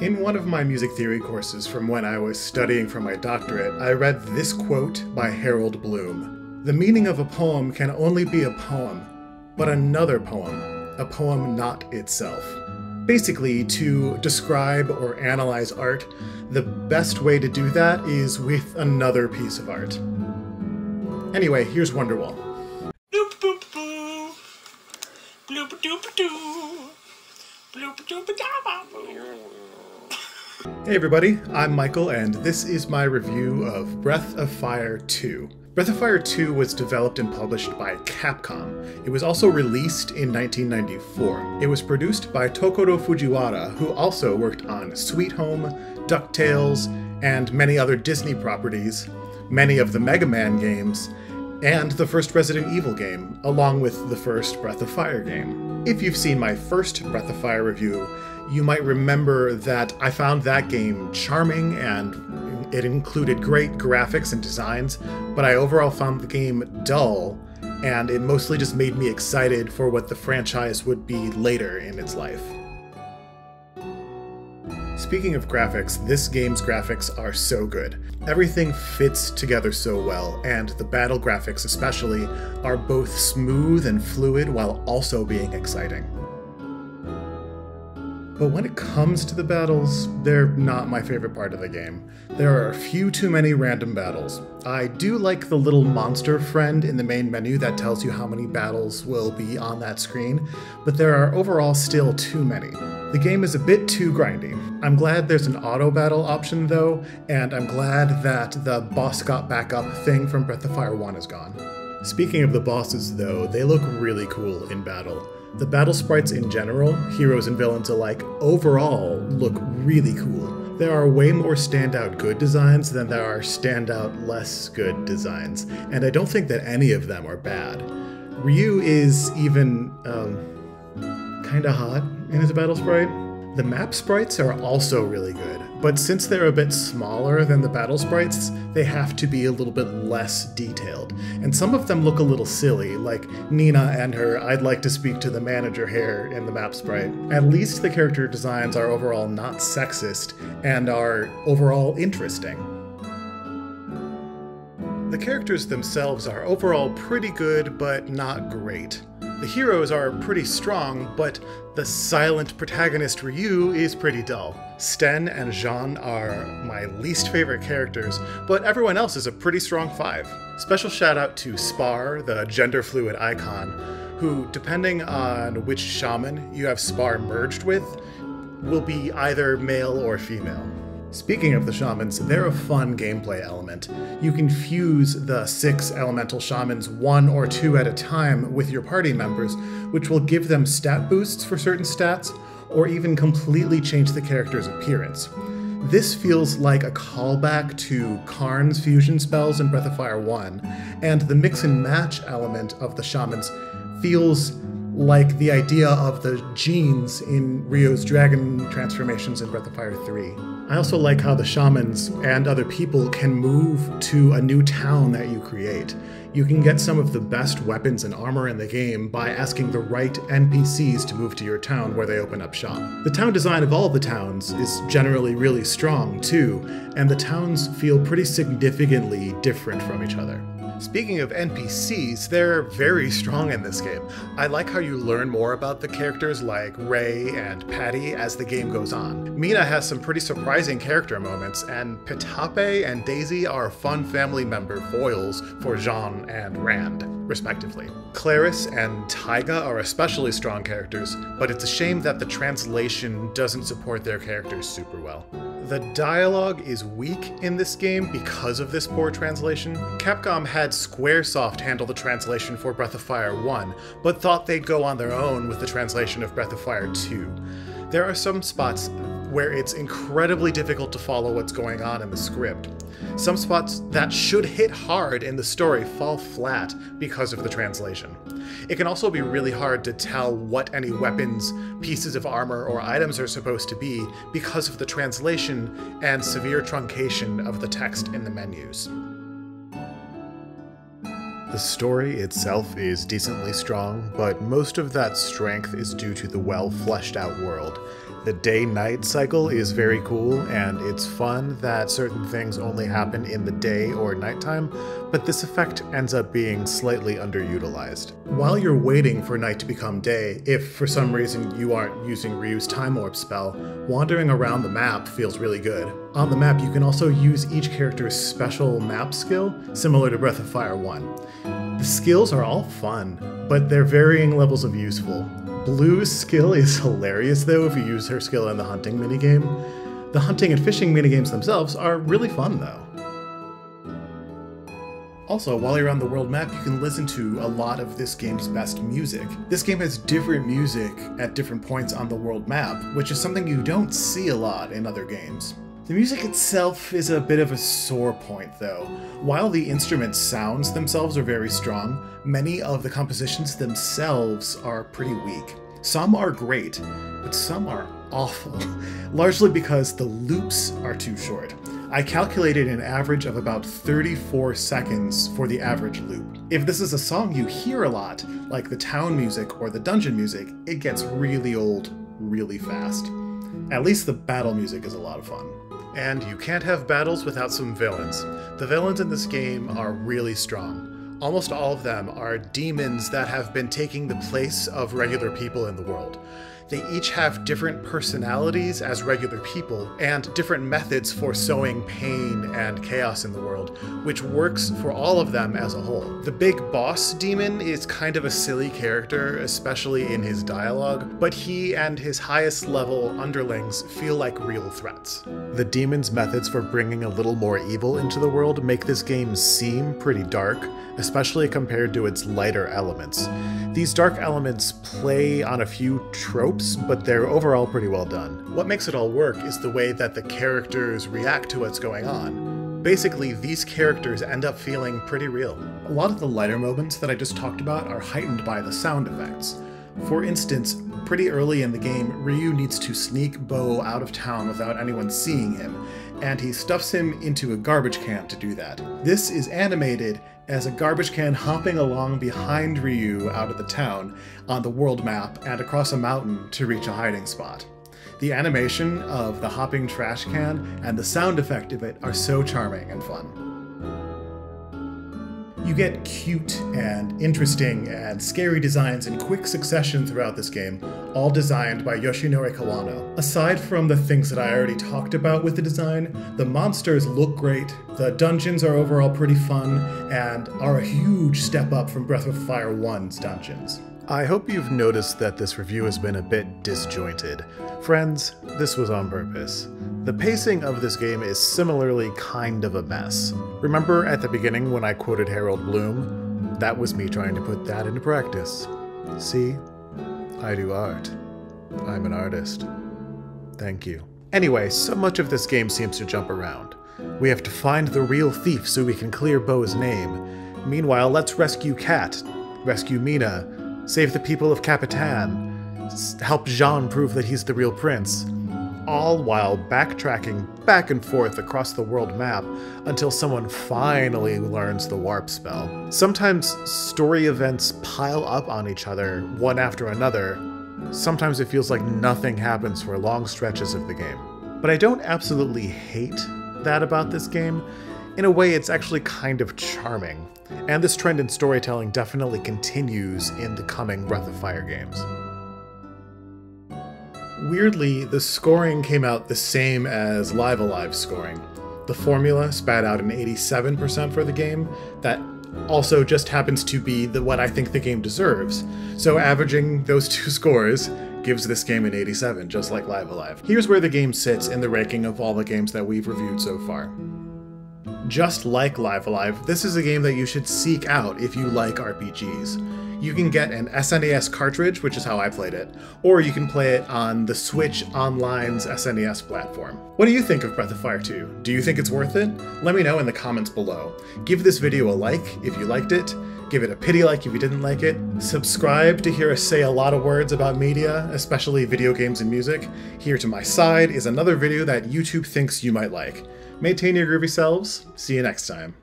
In one of my music theory courses from when I was studying for my doctorate, I read this quote by Harold Bloom The meaning of a poem can only be a poem, but another poem, a poem not itself. Basically, to describe or analyze art, the best way to do that is with another piece of art. Anyway, here's Wonderwall. Bloop. Bloop doop doo. Bloop doop Hey everybody, I'm Michael, and this is my review of Breath of Fire 2. Breath of Fire 2 was developed and published by Capcom. It was also released in 1994. It was produced by Tokuro Fujiwara, who also worked on Sweet Home, DuckTales, and many other Disney properties, many of the Mega Man games, and the first Resident Evil game, along with the first Breath of Fire game. If you've seen my first Breath of Fire review, you might remember that I found that game charming and it included great graphics and designs, but I overall found the game dull, and it mostly just made me excited for what the franchise would be later in its life. Speaking of graphics, this game's graphics are so good. Everything fits together so well, and the battle graphics especially are both smooth and fluid while also being exciting. But when it comes to the battles, they're not my favorite part of the game. There are a few too many random battles. I do like the little monster friend in the main menu that tells you how many battles will be on that screen, but there are overall still too many. The game is a bit too grindy. I'm glad there's an auto battle option though, and I'm glad that the boss got back up thing from Breath of Fire 1 is gone. Speaking of the bosses though, they look really cool in battle. The battle sprites in general, heroes and villains alike, overall look really cool. There are way more standout good designs than there are standout less good designs, and I don't think that any of them are bad. Ryu is even, um, kinda hot in his battle sprite. The map sprites are also really good, but since they're a bit smaller than the battle sprites, they have to be a little bit less detailed. And some of them look a little silly, like Nina and her I'd like to speak to the manager hair in the map sprite. At least the character designs are overall not sexist and are overall interesting. The characters themselves are overall pretty good, but not great. The heroes are pretty strong, but the silent protagonist Ryu is pretty dull. Sten and Jean are my least favorite characters, but everyone else is a pretty strong five. Special shout out to Spar, the gender fluid icon, who, depending on which shaman you have Spar merged with, will be either male or female. Speaking of the shamans, they're a fun gameplay element. You can fuse the six elemental shamans one or two at a time with your party members, which will give them stat boosts for certain stats, or even completely change the character's appearance. This feels like a callback to Karn's fusion spells in Breath of Fire 1, and the mix and match element of the shamans feels like the idea of the genes in Ryu's dragon transformations in Breath of Fire 3. I also like how the shamans and other people can move to a new town that you create. You can get some of the best weapons and armor in the game by asking the right NPCs to move to your town where they open up shop. The town design of all the towns is generally really strong too, and the towns feel pretty significantly different from each other. Speaking of NPCs, they're very strong in this game. I like how you learn more about the characters like Ray and Patty as the game goes on. Mina has some pretty surprising character moments, and Pitape and Daisy are fun family member foils for Jean and Rand, respectively. Claris and Taiga are especially strong characters, but it's a shame that the translation doesn't support their characters super well. The dialogue is weak in this game because of this poor translation. Capcom had Squaresoft handle the translation for Breath of Fire 1, but thought they'd go on their own with the translation of Breath of Fire 2. There are some spots where it's incredibly difficult to follow what's going on in the script. Some spots that should hit hard in the story fall flat because of the translation. It can also be really hard to tell what any weapons, pieces of armor, or items are supposed to be because of the translation and severe truncation of the text in the menus. The story itself is decently strong, but most of that strength is due to the well fleshed out world. The day night cycle is very cool, and it's fun that certain things only happen in the day or nighttime, but this effect ends up being slightly underutilized. While you're waiting for night to become day, if for some reason you aren't using Ryu's Time Warp spell, wandering around the map feels really good. On the map, you can also use each character's special map skill, similar to Breath of Fire 1. The skills are all fun, but they're varying levels of useful. Bleu's skill is hilarious though if you use her skill in the hunting minigame. The hunting and fishing minigames themselves are really fun though. Also, while you're on the world map, you can listen to a lot of this game's best music. This game has different music at different points on the world map, which is something you don't see a lot in other games. The music itself is a bit of a sore point, though. While the instrument sounds themselves are very strong, many of the compositions themselves are pretty weak. Some are great, but some are awful, largely because the loops are too short. I calculated an average of about 34 seconds for the average loop. If this is a song you hear a lot, like the town music or the dungeon music, it gets really old really fast. At least the battle music is a lot of fun. And you can't have battles without some villains. The villains in this game are really strong. Almost all of them are demons that have been taking the place of regular people in the world. They each have different personalities as regular people and different methods for sowing pain and chaos in the world, which works for all of them as a whole. The big boss demon is kind of a silly character, especially in his dialogue, but he and his highest level underlings feel like real threats. The demon's methods for bringing a little more evil into the world make this game seem pretty dark, especially compared to its lighter elements. These dark elements play on a few tropes, but they're overall pretty well done. What makes it all work is the way that the characters react to what's going on. Basically, these characters end up feeling pretty real. A lot of the lighter moments that I just talked about are heightened by the sound effects. For instance, pretty early in the game, Ryu needs to sneak Bow out of town without anyone seeing him, and he stuffs him into a garbage can to do that. This is animated as a garbage can hopping along behind Ryu out of the town on the world map and across a mountain to reach a hiding spot. The animation of the hopping trash can and the sound effect of it are so charming and fun. You get cute and interesting and scary designs in quick succession throughout this game, all designed by Yoshinori Kawano. Aside from the things that I already talked about with the design, the monsters look great, the dungeons are overall pretty fun, and are a huge step up from Breath of Fire 1's dungeons. I hope you've noticed that this review has been a bit disjointed. Friends, this was on purpose. The pacing of this game is similarly kind of a mess. Remember at the beginning when I quoted Harold Bloom? That was me trying to put that into practice. See? I do art. I'm an artist. Thank you. Anyway, so much of this game seems to jump around. We have to find the real thief so we can clear Bow's name. Meanwhile, let's rescue Katt, rescue Mina, save the people of Capitan, help Jean prove that he's the real prince, all while backtracking back and forth across the world map until someone finally learns the warp spell. Sometimes story events pile up on each other, one after another. Sometimes it feels like nothing happens for long stretches of the game. But I don't absolutely hate that about this game. In a way, it's actually kind of charming. And this trend in storytelling definitely continues in the coming Breath of Fire games. Weirdly, the scoring came out the same as Live A Live scoring. The formula spat out an 87% for the game that also just happens to be the, what I think the game deserves. So averaging those two scores gives this game an 87, just like Live A Live. Here's where the game sits in the ranking of all the games that we've reviewed so far. Just like Live A Live, this is a game that you should seek out if you like RPGs you can get an SNES cartridge, which is how I played it, or you can play it on the Switch Online's SNES platform. What do you think of Breath of Fire 2? Do you think it's worth it? Let me know in the comments below. Give this video a like if you liked it, give it a pity like if you didn't like it, subscribe to hear us say a lot of words about media, especially video games and music. Here to my side is another video that YouTube thinks you might like. Maintain your groovy selves, see you next time.